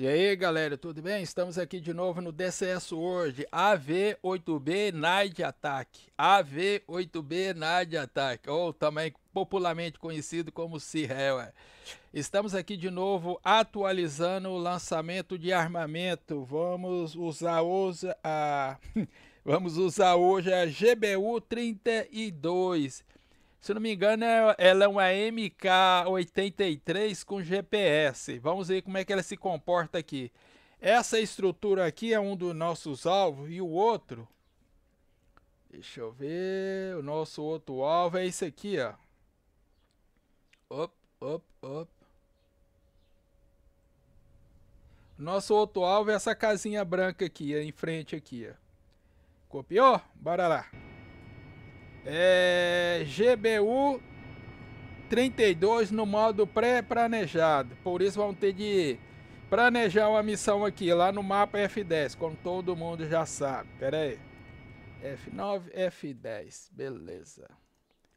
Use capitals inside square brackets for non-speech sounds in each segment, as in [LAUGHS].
E aí galera, tudo bem? Estamos aqui de novo no DCS World AV8B Night Attack. AV8B Night Attack. Ou também popularmente conhecido como Sea Estamos aqui de novo atualizando o lançamento de armamento. Vamos usar hoje a... [LAUGHS] Vamos usar hoje a GBU 32 se não me engano, é, ela é uma MK83 com GPS. Vamos ver como é que ela se comporta aqui. Essa estrutura aqui é um dos nossos alvos e o outro... Deixa eu ver... O nosso outro alvo é esse aqui, ó. Op, op, op. Nosso outro alvo é essa casinha branca aqui, em frente aqui, ó. Copiou? Bora lá. É, GBU 32 no modo pré-planejado. Por isso vamos ter de planejar uma missão aqui, lá no mapa F10, como todo mundo já sabe. Pera aí. F9, F10. Beleza.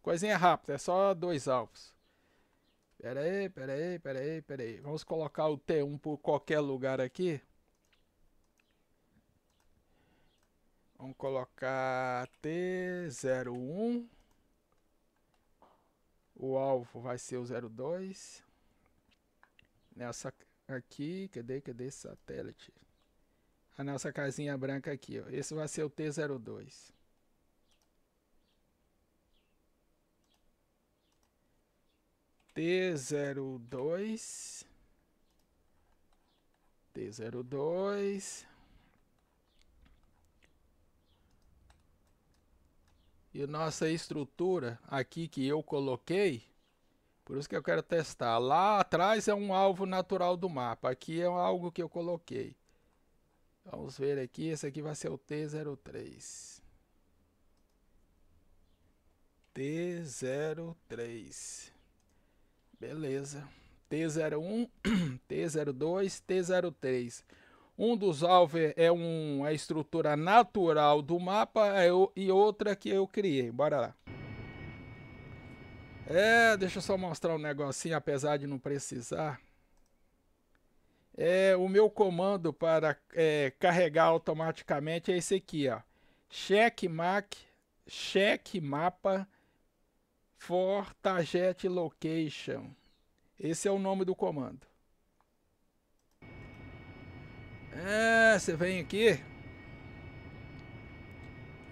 Coisinha rápida, é só dois alvos. Pera aí, pera aí, pera aí, pera aí. Vamos colocar o T1 por qualquer lugar aqui. Vamos colocar T01. O alvo vai ser o 02. Nessa aqui, cadê, cadê esse satélite? A nossa casinha branca aqui, ó. Esse vai ser o T02. T02 T02 E nossa estrutura aqui que eu coloquei, por isso que eu quero testar. Lá atrás é um alvo natural do mapa, aqui é algo que eu coloquei. Vamos ver aqui, esse aqui vai ser o T03. T03. Beleza. T01, T02, T03. Um dos alvos é um, a estrutura natural do mapa é e outra que eu criei. Bora lá. É, deixa eu só mostrar um negocinho, apesar de não precisar. É, o meu comando para é, carregar automaticamente é esse aqui, ó. Check Mac, check mapa for target location. Esse é o nome do comando. É, você vem aqui.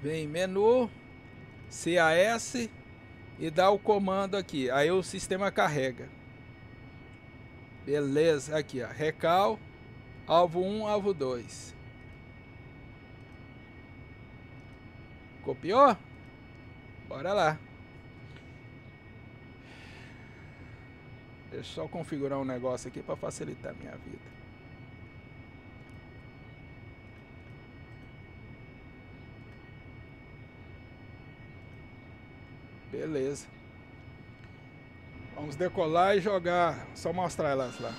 Vem menu, CAS e dá o comando aqui. Aí o sistema carrega. Beleza, aqui ó, recal, alvo 1, alvo 2. Copiou? Bora lá. Deixa eu só configurar um negócio aqui para facilitar minha vida. Beleza. Vamos decolar e jogar. Só mostrar elas lá.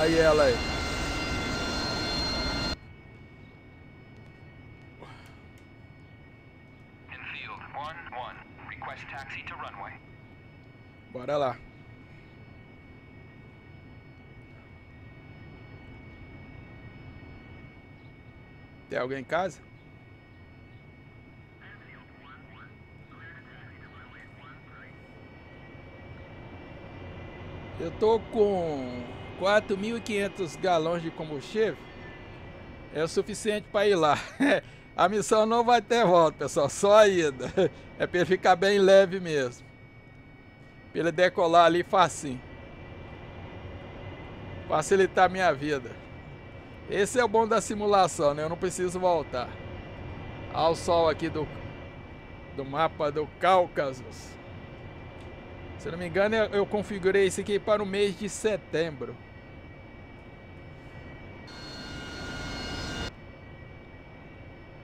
Aí ela aí. Bora lá. Tem alguém em casa? Eu tô com 4.500 galões de combustível. É o suficiente para ir lá. [LAUGHS] A missão não vai ter volta, pessoal. Só a ida. [LAUGHS] É para ele ficar bem leve mesmo. Para ele decolar ali facinho. Facilitar minha vida. Esse é o bom da simulação, né? Eu não preciso voltar. Ao sol aqui do, do mapa do Cáucaso. Se não me engano, eu, eu configurei isso aqui para o mês de setembro.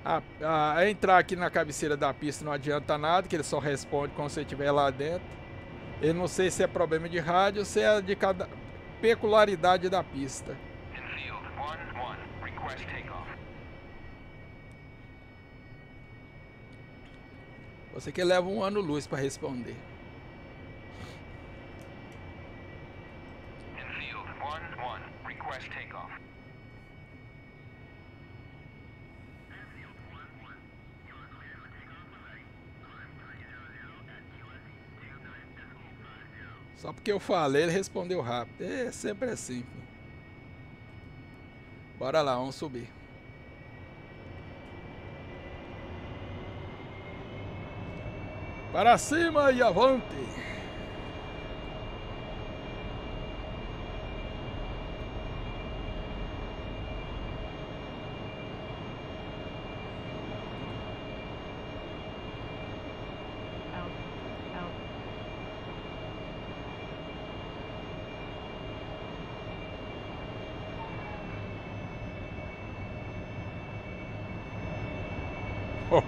A, a, a, entrar aqui na cabeceira da pista não adianta nada, que ele só responde quando você estiver lá dentro. Eu não sei se é problema de rádio ou se é de cada peculiaridade da pista. Você que leva um ano luz para responder. Só porque eu falei, ele respondeu rápido. É sempre assim. Bora lá, vamos subir. Para cima e avante.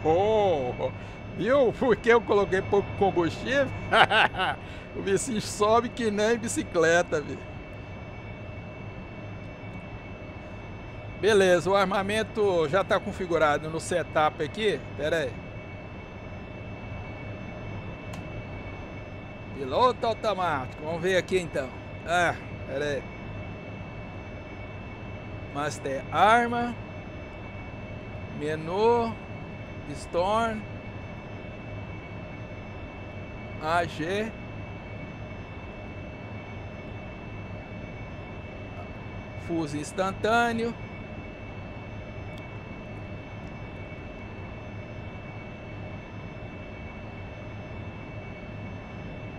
Oh, viu? Porque eu coloquei pouco combustível? [LAUGHS] o bichinho sobe que nem bicicleta, viu? Beleza, o armamento já está configurado no setup aqui. Pera aí. Piloto automático. Vamos ver aqui então. Ah, pera aí. Master arma. Menu. Storm, AG, fuso instantâneo,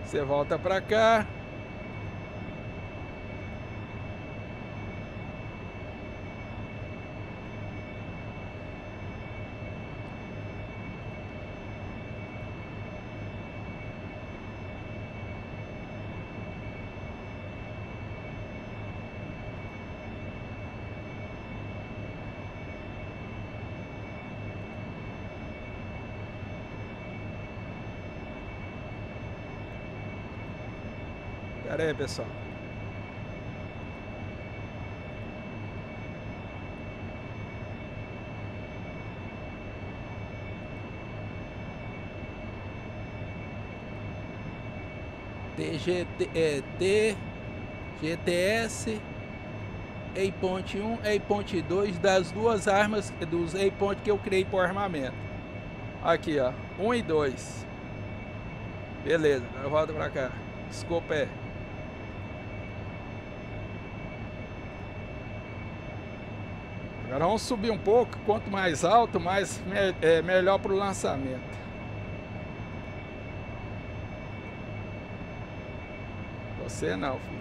você volta para cá. Pera aí, pessoal. TGT, é, T, GTS, A.1, A.2 das duas armas dos A. que eu criei por armamento. Aqui, ó, 1 e 2. Beleza, eu volto pra cá. Desculpa, é. Agora vamos subir um pouco, quanto mais alto, mais é, melhor para o lançamento. Você não, filho.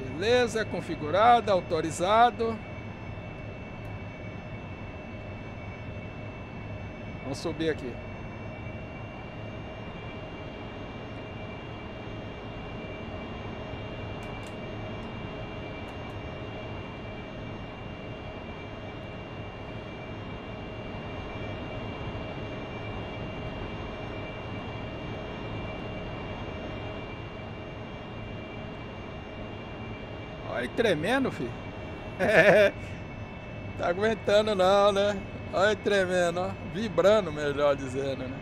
Beleza, configurado, autorizado. Vamos subir aqui. Olha tremendo, filho. [LAUGHS] É, tá aguentando não, né? Olha tremendo, ó. Vibrando, melhor dizendo, né?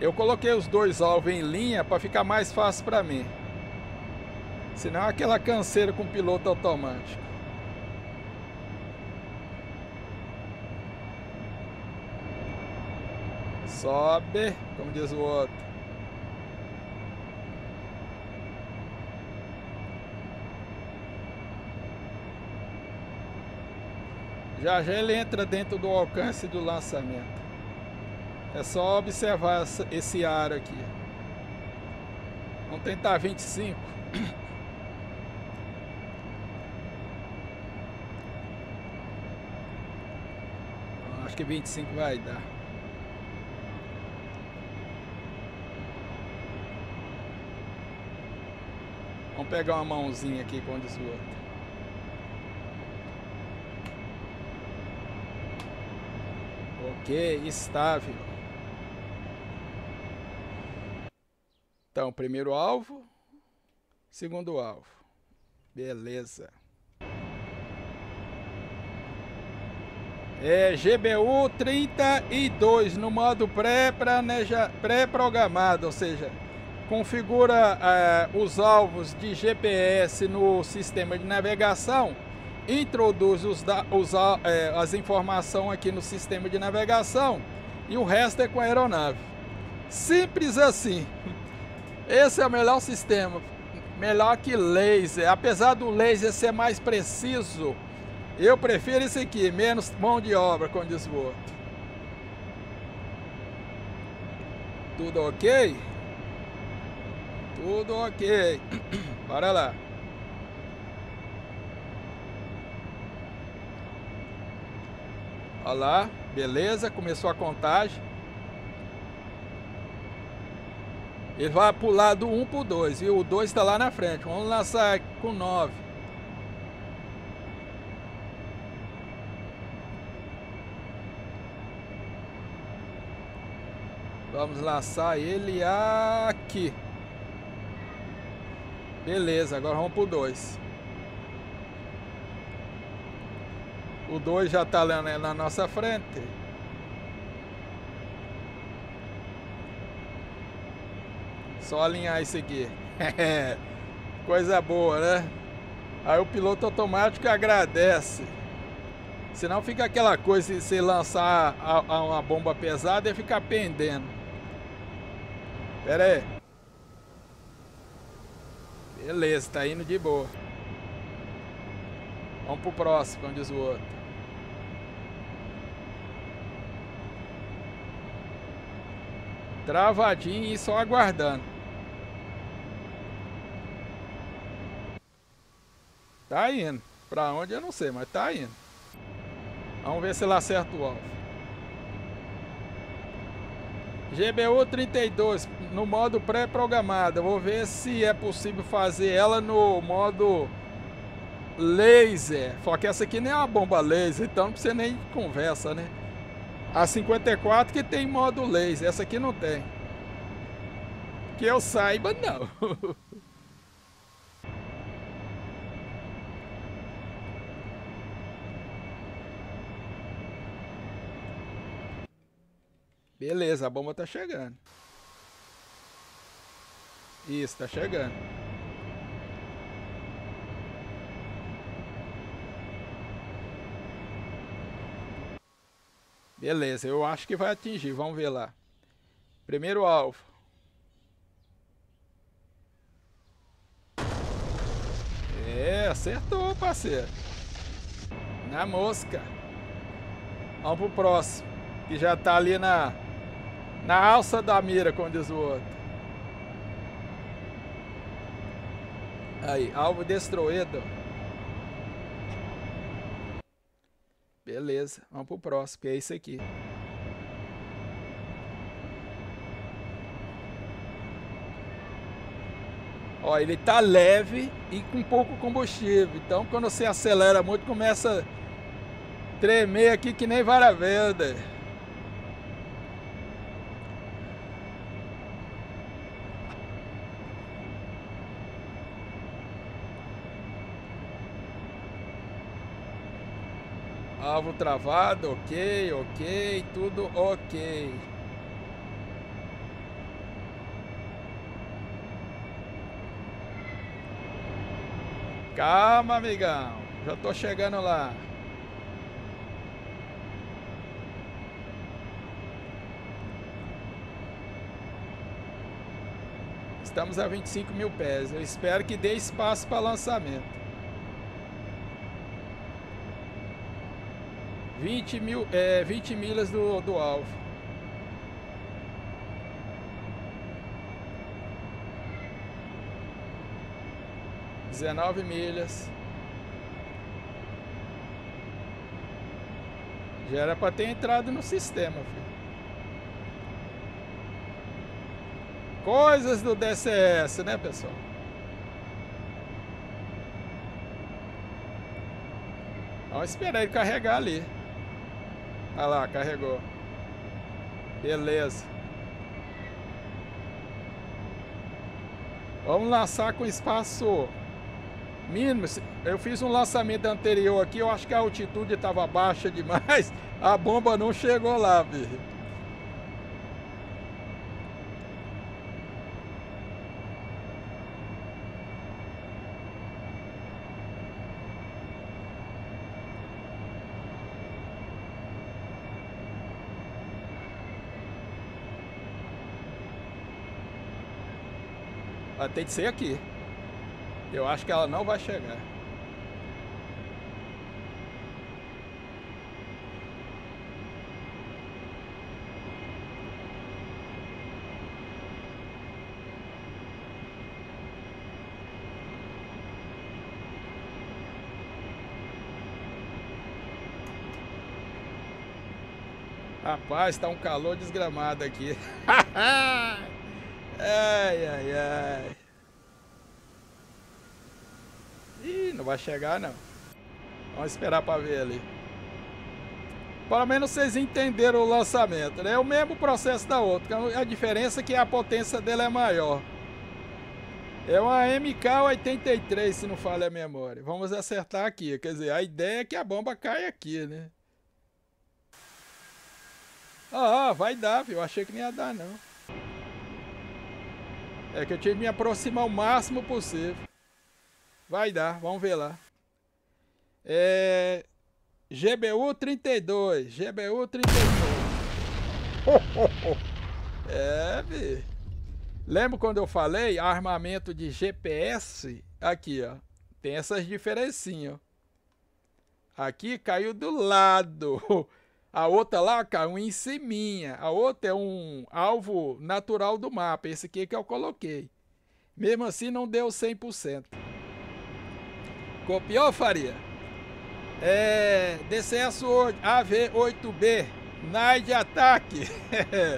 Eu coloquei os dois alvos em linha para ficar mais fácil para mim. Senão é aquela canseira com piloto automático. Sobe, como diz o outro. Já já ele entra dentro do alcance do lançamento. É só observar esse ar aqui. Vamos tentar 25. Que 25 vai dar. Vamos pegar uma mãozinha aqui com o outro. Ok, estável. Então, primeiro alvo, segundo alvo. Beleza. É GBU 32 no modo pré-programado, ou seja, configura é, os alvos de GPS no sistema de navegação, introduz os, os, é, as informações aqui no sistema de navegação e o resto é com a aeronave. Simples assim. Esse é o melhor sistema, melhor que laser. Apesar do laser ser mais preciso, eu prefiro esse aqui, menos mão de obra, com diz Tudo ok? Tudo ok. [CLEARS THROAT] Bora lá. Olha lá, beleza, começou a contagem. Ele vai pular do 1 para o 2, viu? O 2 está lá na frente. Vamos lançar com 9. Vamos lançar ele aqui. Beleza, agora vamos pro 2. O 2 já está lá na nossa frente. Só alinhar isso aqui. [LAUGHS] Coisa boa, né? Aí o piloto automático agradece. Senão fica aquela coisa de você lançar a, a uma bomba pesada e ficar pendendo. Pera aí. Beleza, tá indo de boa. Vamos pro próximo, como diz o outro. Travadinho e só aguardando. Tá indo. Pra onde eu não sei, mas tá indo. Vamos ver se ele acerta o alvo. GBU 32 no modo pré-programado. Vou ver se é possível fazer ela no modo laser. Só que essa aqui nem é uma bomba laser, então não precisa nem conversa, né? A 54 que tem modo laser, essa aqui não tem. Que eu saiba, não. [LAUGHS] Beleza, a bomba tá chegando. Isso, tá chegando. Beleza, eu acho que vai atingir. Vamos ver lá. Primeiro alvo. É, acertou, parceiro. Na mosca. Vamos pro próximo. Que já tá ali na na alça da mira, como diz o outro. Aí, alvo destruído. Beleza, vamos pro próximo, que é isso aqui. Ó, ele tá leve e com pouco combustível. Então, quando você acelera muito, começa a tremer aqui que nem vara verde. Alvo travado, ok, ok, tudo ok. Calma, amigão. Já tô chegando lá. Estamos a 25 mil pés. Eu espero que dê espaço para lançamento. 20, mil, é, 20 milhas do, do alvo. Dezenove milhas. Já era para ter entrado no sistema, filho. Coisas do DCS, né, pessoal? Vamos esperar ele carregar ali. Olha lá, carregou. Beleza. Vamos lançar com espaço Mínimo, eu fiz um lançamento anterior aqui, eu acho que a altitude estava baixa demais, [LAUGHS] a bomba não chegou lá, velho. Ela tem que ser aqui. Eu acho que ela não vai chegar. Rapaz, tá um calor desgramado aqui. [LAUGHS] ai, ai, ai. Ih, não vai chegar não. Vamos esperar para ver ali. Pelo menos vocês entenderam o lançamento, né? É o mesmo processo da outra. A diferença é que a potência dela é maior. É uma MK-83, se não falha a memória. Vamos acertar aqui. Quer dizer, a ideia é que a bomba caia aqui, né? Ah, vai dar, viu? Achei que não ia dar, não. É que eu tive que me aproximar o máximo possível. Vai dar, vamos ver lá. É... GBU 32, GBU 32. é, vi. Lembra quando eu falei armamento de GPS? Aqui, ó. Tem essas diferencinhas, Aqui caiu do lado. [LAUGHS] A outra lá caiu em cima. A outra é um alvo natural do mapa. Esse aqui que eu coloquei. Mesmo assim não deu 100%. Copiou, Faria? É, DCS AV8B, Night Ataque.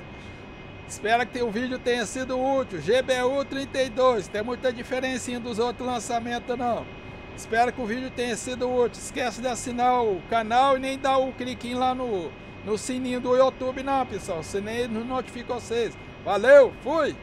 [LAUGHS] Espero que o vídeo tenha sido útil. GBU 32, tem muita diferença dos outros lançamentos não. Espero que o vídeo tenha sido útil. Esquece de assinar o canal e nem dar o cliquinho lá no, no sininho do YouTube não, pessoal. Se nem notifica vocês. Valeu, fui!